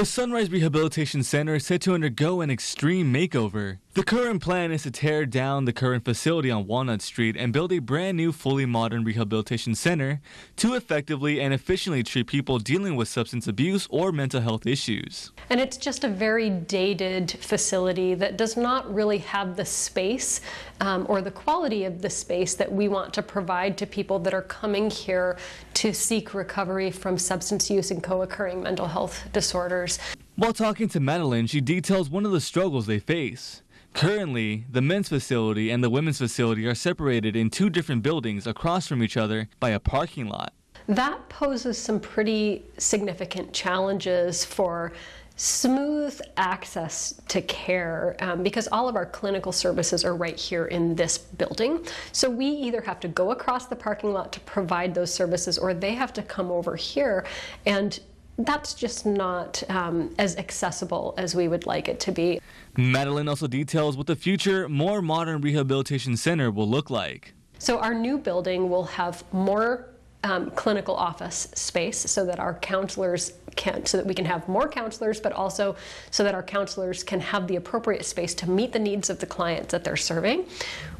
The Sunrise Rehabilitation Center is set to undergo an extreme makeover. The current plan is to tear down the current facility on Walnut Street and build a brand new, fully modern rehabilitation center to effectively and efficiently treat people dealing with substance abuse or mental health issues. And it's just a very dated facility that does not really have the space um, or the quality of the space that we want to provide to people that are coming here to seek recovery from substance use and co occurring mental health disorders. While talking to Madeline, she details one of the struggles they face. Currently, the men's facility and the women's facility are separated in two different buildings across from each other by a parking lot. That poses some pretty significant challenges for smooth access to care um, because all of our clinical services are right here in this building. So we either have to go across the parking lot to provide those services or they have to come over here and that's just not um, as accessible as we would like it to be. Madeline also details what the future, more modern rehabilitation center will look like. So, our new building will have more um, clinical office space so that our counselors can, so that we can have more counselors, but also so that our counselors can have the appropriate space to meet the needs of the clients that they're serving.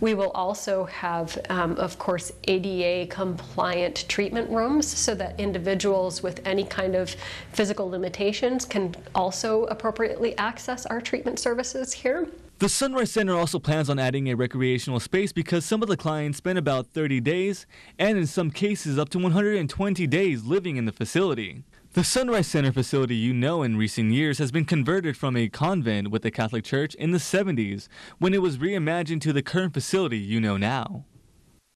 We will also have, um, of course, ADA compliant treatment rooms so that individuals with any kind of physical limitations can also appropriately access our treatment services here. The Sunrise Center also plans on adding a recreational space because some of the clients spend about 30 days and in some cases up to 120 days living in the facility. The Sunrise Center facility you know in recent years has been converted from a convent with the Catholic Church in the 70s when it was reimagined to the current facility you know now.